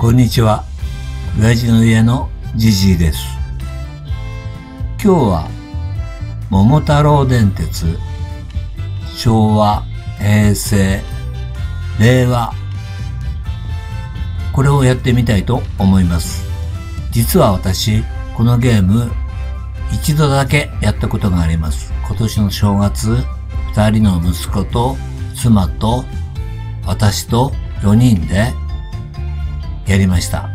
こんにちは。親父の家のじじいです。今日は、桃太郎電鉄、昭和、平成、令和、これをやってみたいと思います。実は私、このゲーム、一度だけやったことがあります。今年の正月、二人の息子と妻と私と4人でやりました。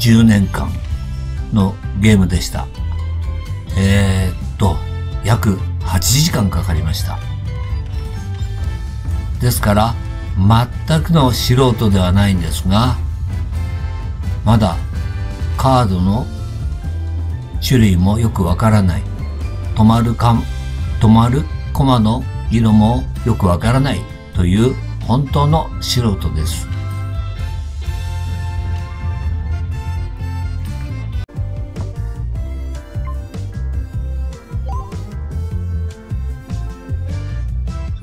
10年間のゲームでした。えー、っと、約8時間かかりました。ですから、全くの素人ではないんですが、まだカードの種類もよくわからない。止まるか、止まるコマの色もよくわからないという本当の素人です。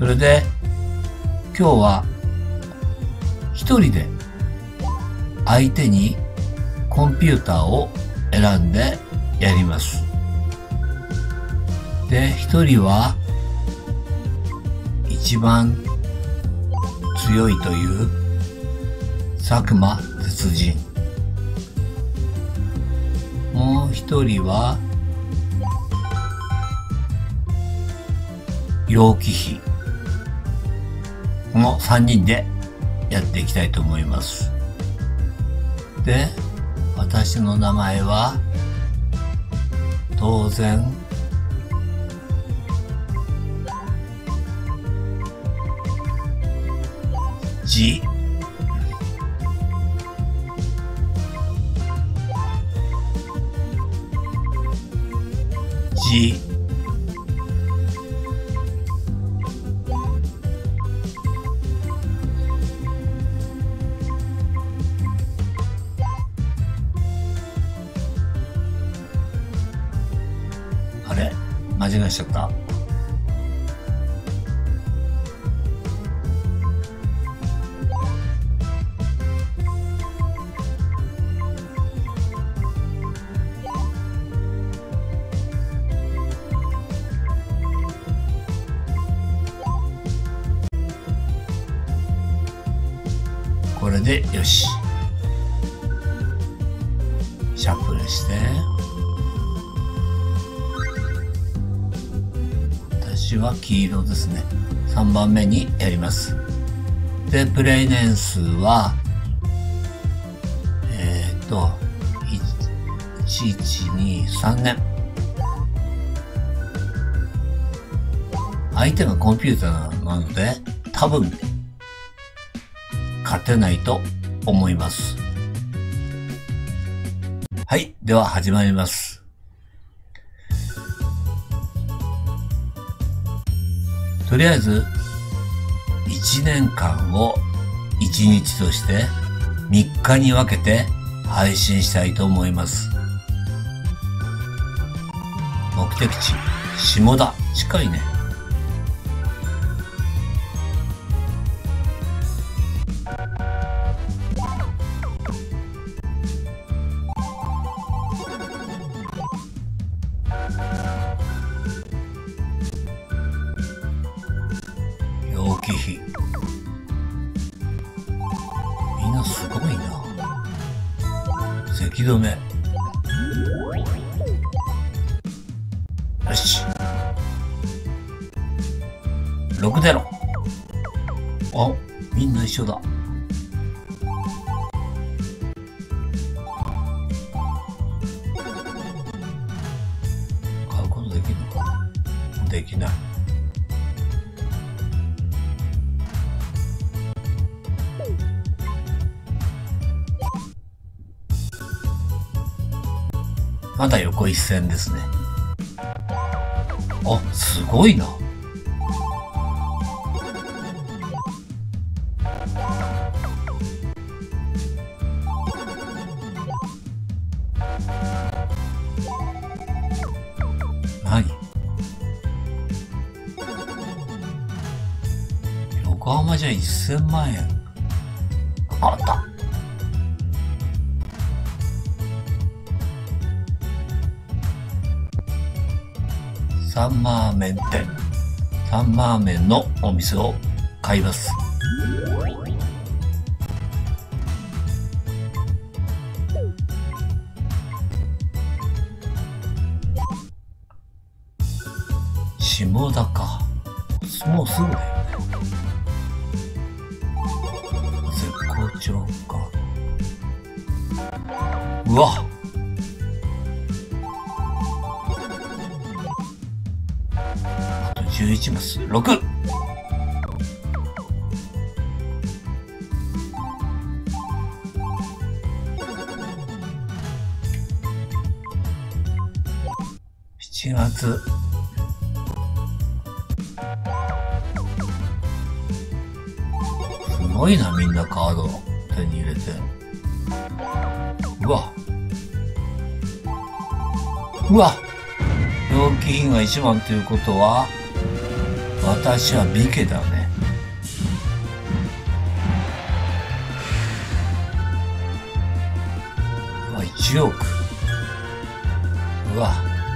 それで、今日は一人で相手にコンピューターを選んでやります。で、一人は一番強いという佐久間鉄人。もう一人は楊貴妃。この3人でやっていきたいと思います。で、私の名前は、当然、じ、でよし。シャッフルして。私は黄色ですね。3番目にやります。で、プレイ年数は、えっ、と、1、1、2、3年。相手がコンピューターなので、多分、勝てないと思います。はい。では始まります。とりあえず、1年間を1日として3日に分けて配信したいと思います。目的地、下田。近いね。せき止め。よし。6ゼロ。あ、みんな一緒だ。まだ横一線ですね。あ、すごいな。何？横浜じゃ1000万円。サンマーメン店。サンマーメンのお店を買います。下田か。もうすぐだよね。絶好調か。うわあ11マス。6! 7月。すごいなみんなカード。手に入れて。うわ。うわ。病気品が1番ということは私は美家だね。うわ1億。うわ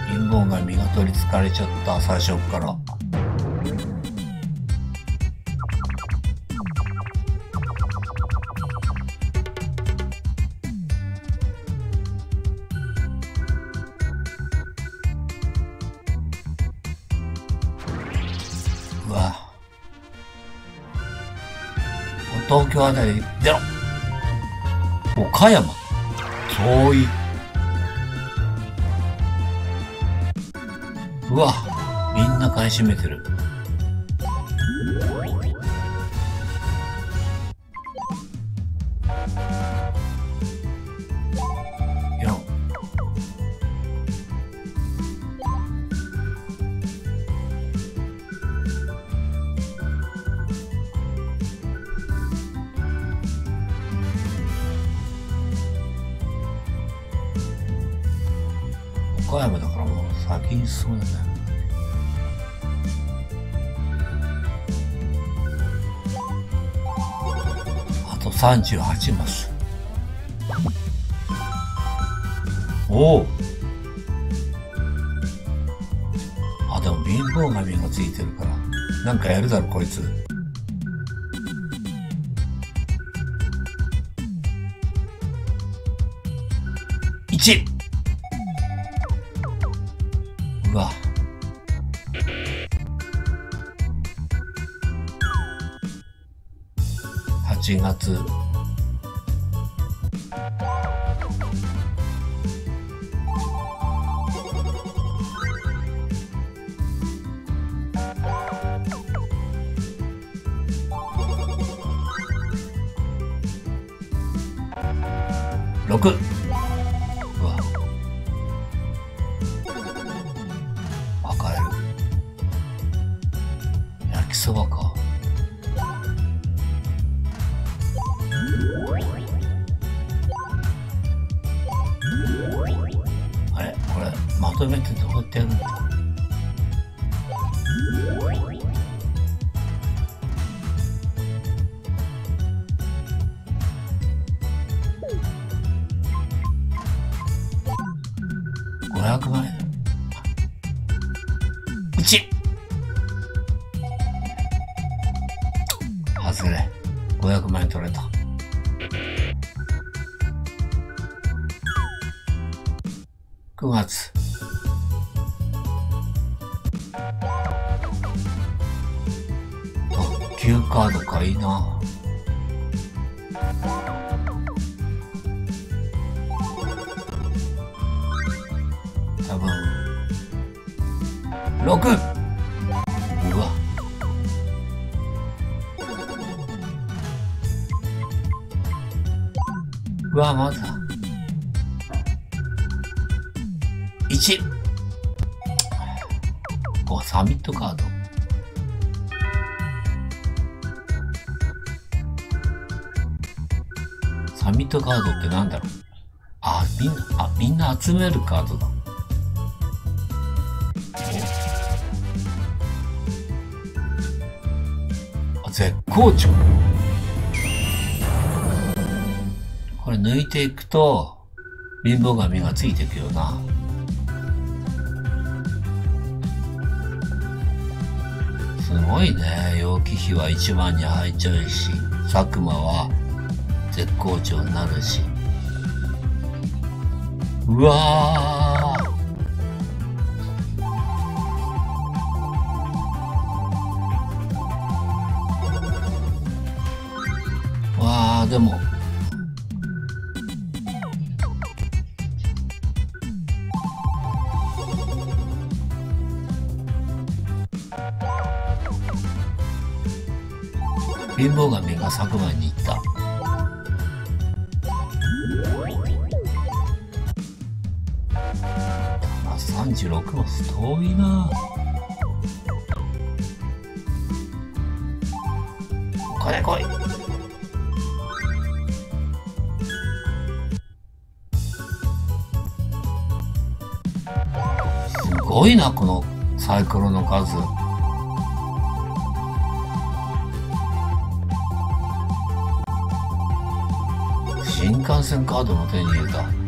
陰謀が身が取りつかれちゃった最初から。東京あたり出ろ岡山。遠い。うわ。みんな買い占めてる。岡山だからもう先に進むんだよ。あと38マス。おおあ、でも貧乏神がついてるから。なんかやるだろ、こいつ。1! 8月。6そばか。とめてどうやってやるんだ500万円1外れ。500万円取れた。9月。特急カードかいいな。多分、6! うわ、まだ。1! お、サミットカード。サミットカードってなんだろう？あ、みんな、あ、みんな集めるカードだ。あ、絶好調。これ抜いていくと、貧乏神がついていくよな。すごいね。楊貴妃は一番に入っちゃうし、佐久間は絶好調になるし。うわー。わあでも貧乏神が佐久間に遠いな。お金来い。すごいなこのサイコロの数。新幹線カードも手に入れた。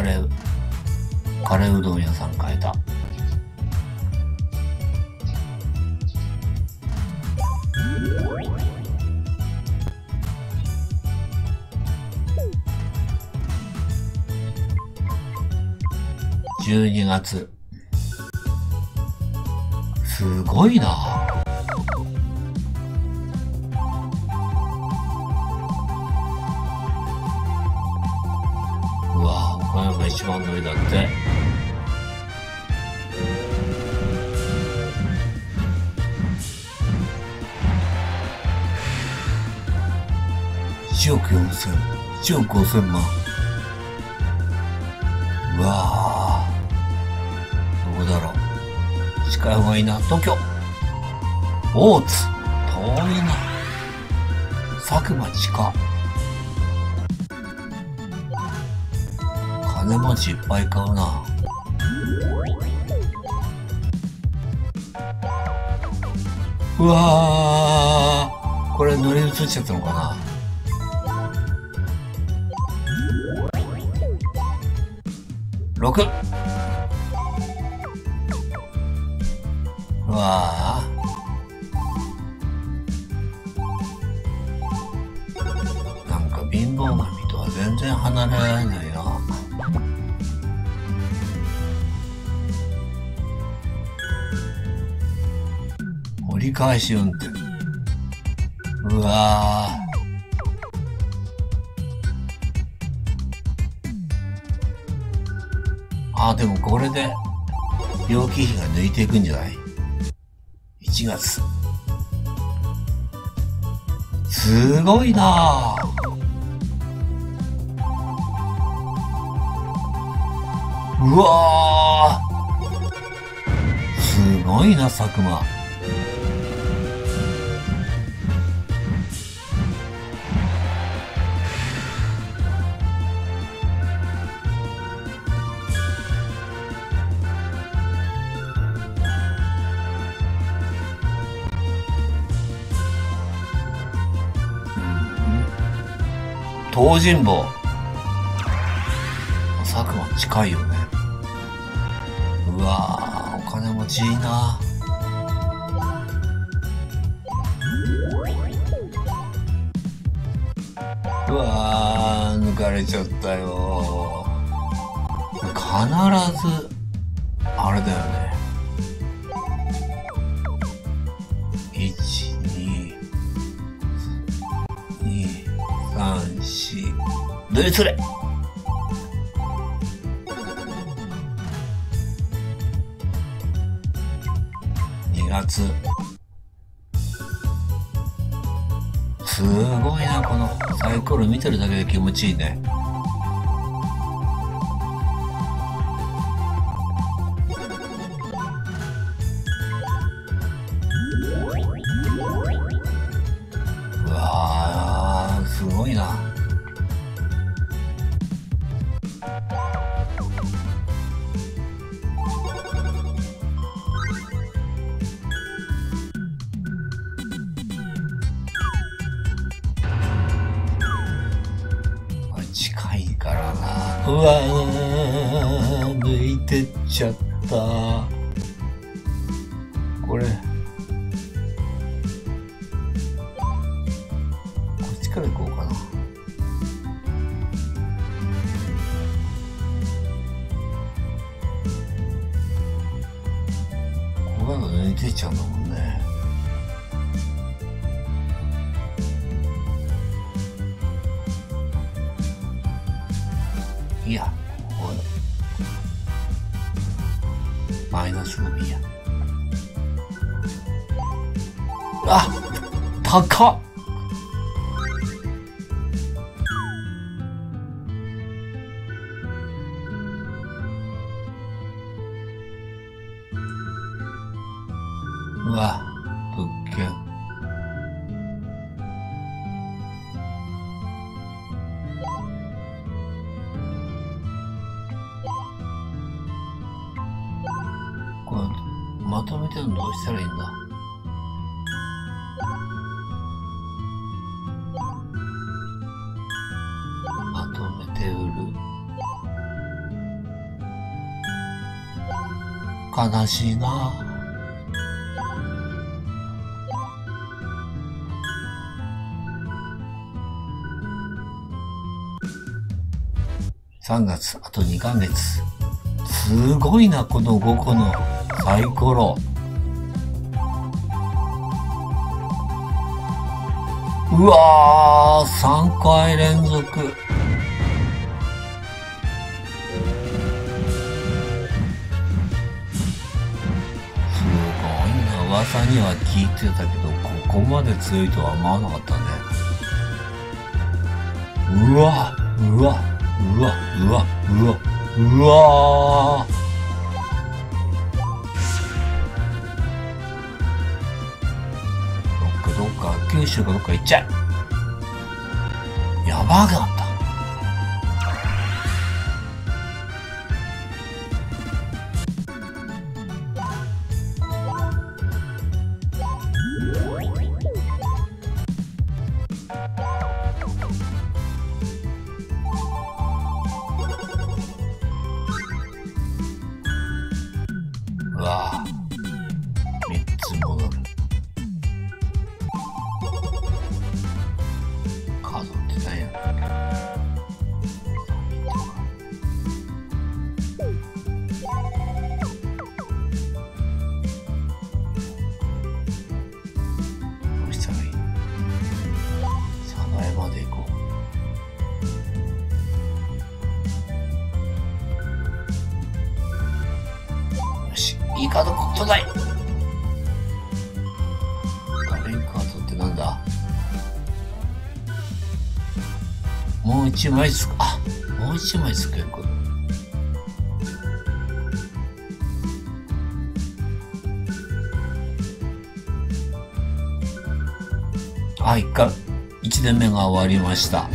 カレーカレーうどん屋さん買えた。12月。すごいな。一番乗りだって。1億4千1億5千万。うわあどこだろう。近い方がいいな。東京。大津。遠いな。佐久間近。金持ちいっぱい買うな。うわー。これ乗り移っちゃったのかな。6うわー。なんか貧乏神とは全然離れられない折り返し運転うわーあ、でもこれで、楊貴妃が抜いていくんじゃない ?1 月。すごいなぁ。うわぁ。すごいな、佐久間。東尋坊佐久間近いよね。うわお金持ちいいな。うわ抜かれちゃったよ必ずあれだよね。4どれ。それ2月。すごいなこのサイコロ見てるだけで気持ちいいね。うわーすごいな。抜いてっちゃったこれこっちから行こうかなここが抜いてっちゃうん高っうわ、物件。これ、まとめてどうしたらいいんだ？悲しいな3月、あと2ヶ月。すごいな、この5個のサイコロ。うわー、3回連続。噂には聞いてたけど、ここまで強いとは思わなかったね。うわ、うわ、うわ、うわ、うわ、うわ。どっかどっか、九州かどっか行っちゃえ。やば一枚ずつ、あ、もう一枚つけるあ一回、1年目が終わりました。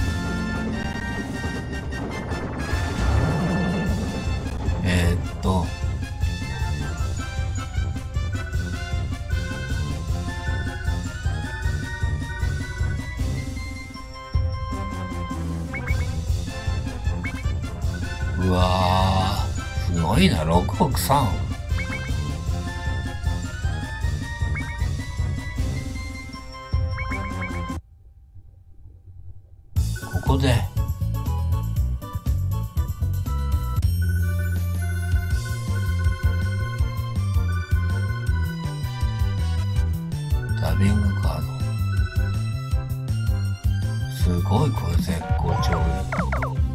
ごいな、663。ここで、ダビングカード。すごい、これ絶好調。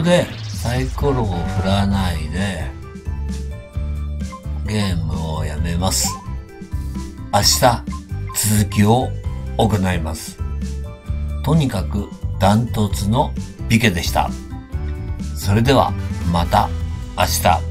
こでサイコロを振らないで、ゲームをやめます。明日、続きを行います。とにかくダントツのビケでした。それではまた明日。